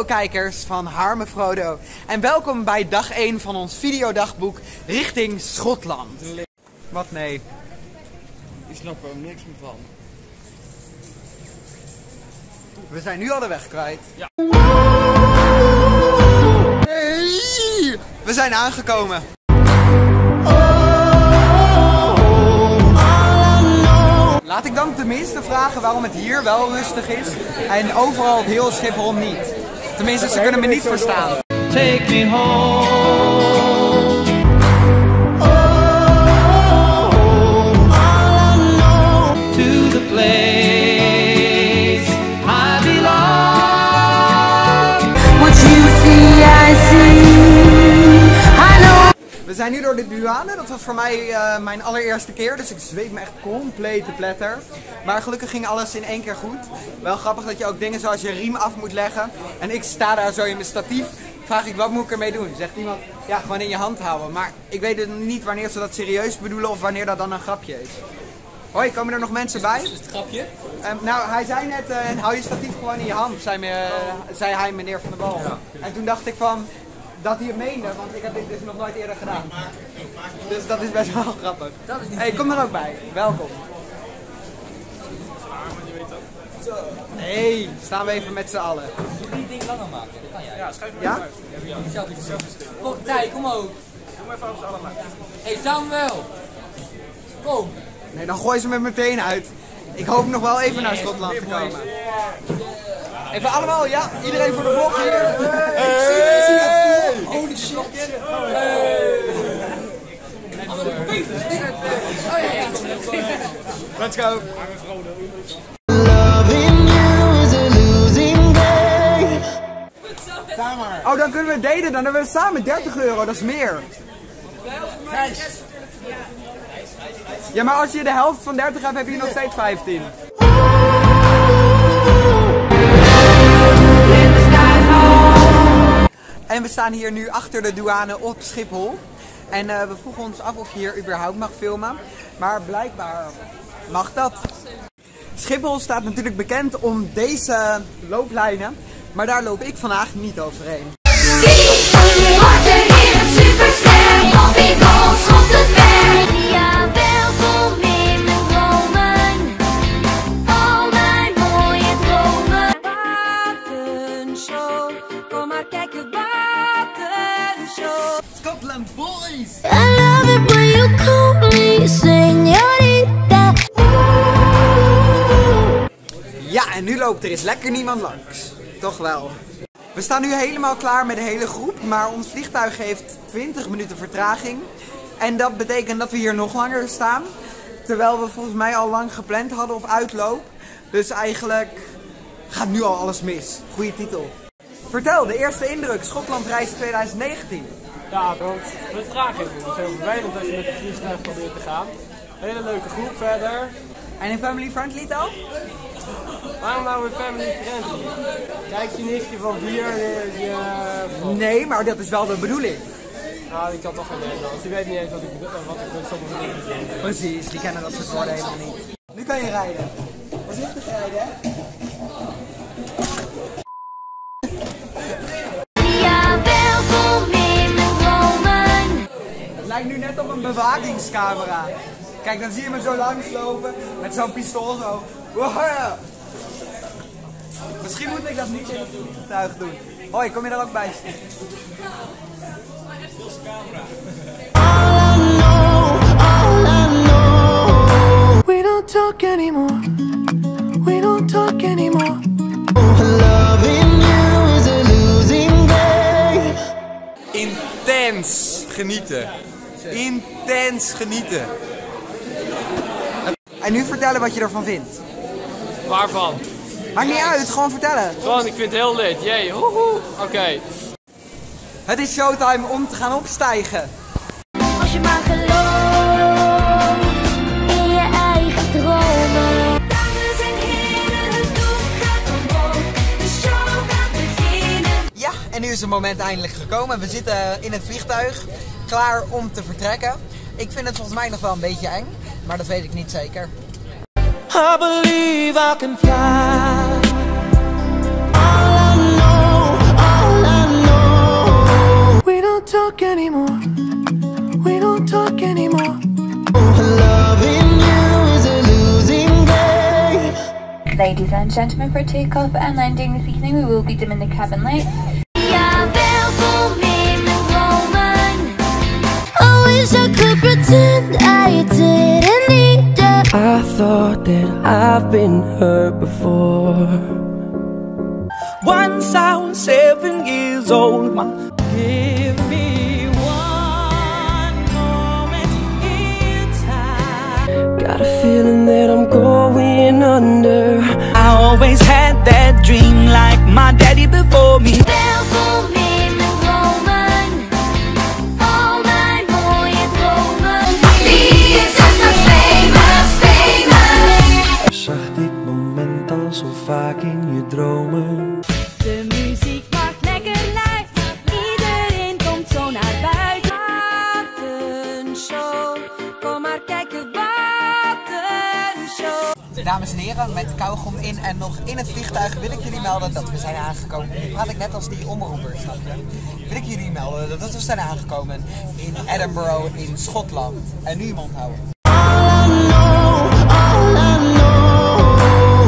Hallo kijkers van Harme Frodo en welkom bij dag 1 van ons videodagboek richting Schotland. Wat nee? Ik snap er niks meer van. We zijn nu al de weg kwijt. Ja. Hey! We zijn aangekomen. Laat ik dan tenminste vragen waarom het hier wel rustig is en overal op heel Schiphol niet. Tenminste, ze kunnen me niet verstaan. Take me home. Zijn nu door de douane. Dat was voor mij eh, mijn allereerste keer. Dus ik zweet me echt compleet te pletter. Maar gelukkig ging alles in één keer goed. Wel grappig dat je ook dingen zoals je riem af moet leggen. En ik sta daar zo in mijn statief. Vraag ik wat moet ik ermee doen? Zegt iemand, ja gewoon in je hand houden. Maar ik weet dus niet wanneer ze dat serieus bedoelen of wanneer dat dan een grapje is. Hoi, komen er nog mensen bij? Is het grapje? nou, hij zei net, eh, hou je statief gewoon in je hand, zei, me, zei hij meneer Van der Bal. En toen dacht ik van, dat hij het meende, want ik heb dit dus nog nooit eerder gedaan. Dus dat is best wel grappig. hey, kom er ook bij. Welkom. Nee, staan we even met z'n allen. die ding langer maken. Dat kan jij. Ja, schuif Ja? Kom, Tij, kom ook. Doe maar even op allemaal. Hé, Samuel. Kom. Nee, dan gooi ze me meteen uit. Ik hoop nog wel even naar Schotland te komen. Even allemaal, ja, iedereen voor de vlog hier. Holy shit. Let's go. Oh, dan kunnen we het delen. Dan hebben we samen 30 euro. Dat is meer. Ja, maar als je de helft van 30 hebt, heb je nog steeds 15. En we staan hier nu achter de douane op Schiphol. En eh, we vroegen ons af of je hier überhaupt mag filmen. Maar blijkbaar mag dat. Schiphol staat natuurlijk bekend om deze looplijnen. Maar daar loop ik vandaag niet overheen. Er. Scotland Boys! I love it when you call me señorita. Ja, en nu loopt er eens lekker niemand langs. Toch wel. We staan nu helemaal klaar met de hele groep, maar ons vliegtuig heeft 20 minuten vertraging. En dat betekent dat we hier nog langer staan. Terwijl we volgens mij al lang gepland hadden op uitloop. Dus eigenlijk gaat nu al alles mis. Goeie titel. Vertel, de eerste indruk, Schotland reis 2019. Ja, vertraging. Het is heel vervelend als je met de vliegtuig probeert te gaan. Hele leuke groep verder. En in family friendly taal? Waarom nou een family friendly? Kijk je nichtje van vier, je... je van- Nee, maar dat is wel de bedoeling. nou, die kan toch geen Nederlands. Die weet niet eens wat ik, bedoel- wat ik met sommige dingen bedoel. Precies, die kennen dat soort woorden helemaal niet. Nu kan je rijden. Voorzichtig rijden, hè? Lijkt nu net op een bewakingscamera. Kijk, dan zie je me zo langslopen met zo'n pistool zo. Wow. Misschien moet ik dat niet in het vliegtuig doen. Hoi, kom je daar ook bij? We don't talk anymore. We don't talk anymore. Intens genieten. Intens genieten. En nu vertellen wat je ervan vindt. Waarvan? Maakt niet uit, gewoon vertellen. Gewoon, ik vind het heel lit. Jee, hoehoe. Oké. Het is showtime om te gaan opstijgen. Als je maar gelooft in je eigen dromen. Dames en heren, het doel gaat omhoog. De show gaat beginnen. Ja, en nu is het moment eindelijk gekomen. We zitten in het vliegtuig, klaar om te vertrekken. Ik vind het volgens mij nog wel een beetje eng, maar dat weet ik niet zeker. I believe I can fly. We don't talk anymore. We don't talk anymore. Loving you is a losing game. Ladies and gentlemen, for takeoff and landing this evening, we will be dimming the cabin light. That I've been hurt before. Once I was seven years old. My Give me one moment in time. Got a feeling that I'm going under. I always Dames en heren, met kauwgom in en nog in het vliegtuig wil ik jullie melden dat we zijn aangekomen. Nu praat ik net als die omroeper, snap je? Wil ik jullie melden dat we zijn aangekomen in Edinburgh in Schotland. En nu je mond houden.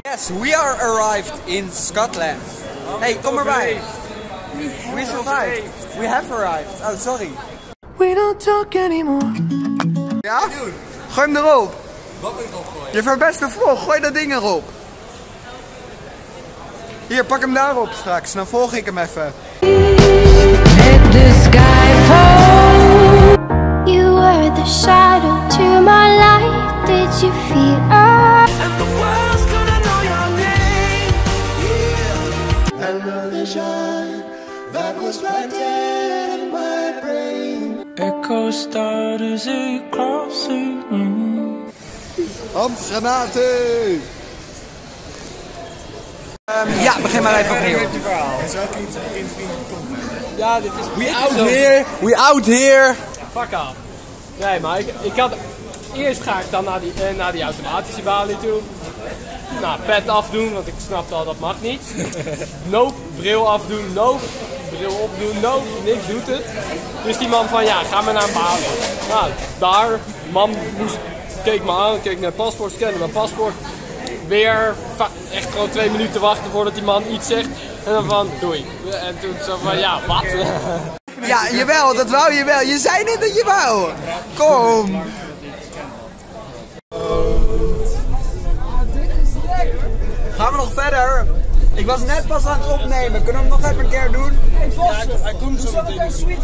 Yes, we are arrived in Scotland. Hey, kom erbij. We survived. We have arrived. Oh, sorry. We don't talk anymore. Ja? Gooi hem erop. Wat moet ik erop gooien? Je verpest de vlog, gooi dat ding erop. Hier, pak hem daarop straks, dan volg ik hem even. Let the sky fall. You were the shadow to my light. Did you feel us? And the world's gonna know your name. Echo starters across the room. Handgranaten! Ehm, ja, begin maar even opnieuw. Ja, dit is... We out here! We out here! Fuck af. Nee, maar ik, ik had... Eerst ga ik dan naar die, eh, naar die automatische balie toe. Nou, pet afdoen, want ik snapte al dat mag niet. Nope, bril afdoen, nope. Bril opdoen, nope, niks doet het. Dus die man van, ja, ga maar naar een balie. Nou, daar, man moest, keek me aan, keek naar het paspoort, scannen mijn paspoort. Weer echt gewoon twee minuten wachten voordat die man iets zegt. En dan van, doei. En toen zo van, ja, wat? Ja, jawel, dat wou je wel. Je zei net dat je wou. Kom. Gaan we nog verder? Ik was net pas aan het opnemen. Kunnen we hem nog even een keer doen? Hij komt zo meteen.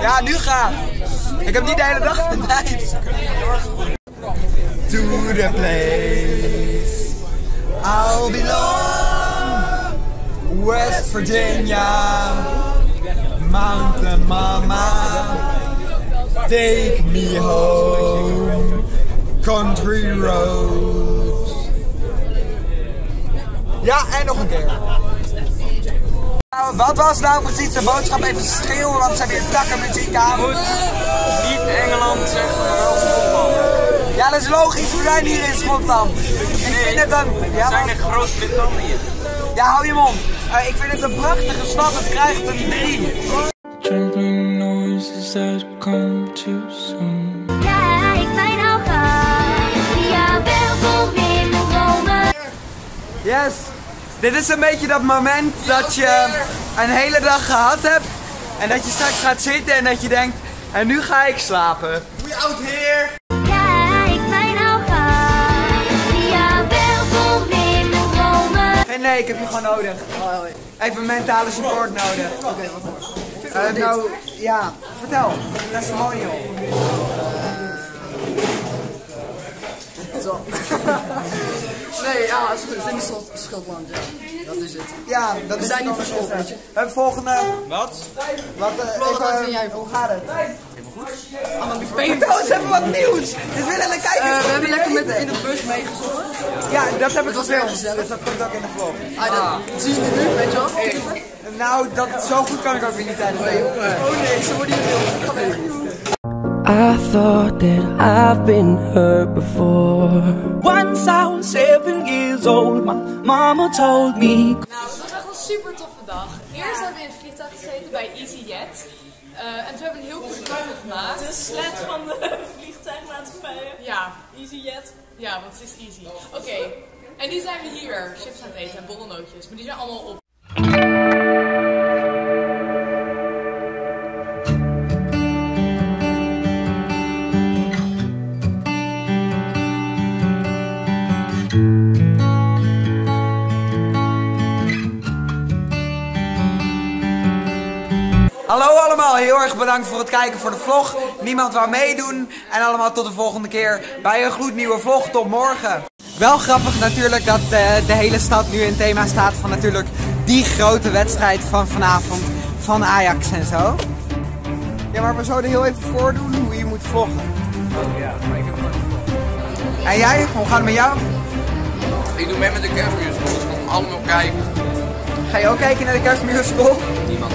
Ja, nu ga. Ik heb niet de hele dag de tijd. To the place I'll belong West Virginia Mountain Mama Take me home Country roads Ja, en nog een keer. Nou, Wat was nou precies de boodschap? Even schreeuwen, want ze hebben hier takken muziek aan. Niet Engeland zeggen, maar. Ja, dat is logisch. We zijn hier in Schotland. Ik vind het een... Ja, zijn maar- in Groot-Brittannië. ja hou je mond. Eh, ik vind het een prachtige stad. Het krijgt een 3. Trembling noises that come too soon. Kijk mij gaan. Ja, welkom in mijn dromen. Yes. Dit is een beetje dat moment dat je een hele dag gehad hebt. En dat je straks gaat zitten en dat je denkt... En nu ga ik slapen. We out here. Nee, ik heb je gewoon nodig. Even mentale support nodig. Eh, nou, ja, vertel. Testimonial. Nee, ja, is goed. Het is in Schotland, ja. Dat is het. Ja, dat We is zijn niet je. We hebben volgende... Wat? Wat, eh, wat even, vind jij hoe gaat het? Allemaal die Vertel eens even wat nieuws! Dit willen de kijkers Eh, we hebben lekker met, in de bus meegezongen. Ja, dat heb ik was heel gezellig. dus dat komt ook in de vlog. Ah, dat zie je nu, weet je wel? Nou, dat, zo goed kan ik ook weer niet tijdens de Oh nee, ze worden hier heel. I thought that I've been hurt before. Once I was seven years old, my mama told me. Nou, het was echt een super toffe dag. Eerst hebben we in het vliegtuig gezeten bij EasyJet. Eh en toen hebben we een heel coole foto gemaakt. De sled van de vliegtuigmaatschappijen. Ja, EasyJet. ja, want het is easy. Oké, en nu zijn we hier chips aan het eten en borrelnootjes. Maar die zijn allemaal op. heel erg bedankt voor het kijken voor de vlog. Niemand wou meedoen. En allemaal tot de volgende keer bij een gloednieuwe vlog. Tot morgen. Wel grappig natuurlijk dat de, de hele stad nu in thema staat van natuurlijk die grote wedstrijd van vanavond van Ajax en zo. Ja, maar we zouden heel even voordoen hoe je moet vloggen. Ja, maar ik heb gewoon En jij, hoe gaat het met jou? Ik doe mee met de kerstmusical, dus kom allemaal kijken. Ga je ook kijken naar de kerstmusical? Niemand.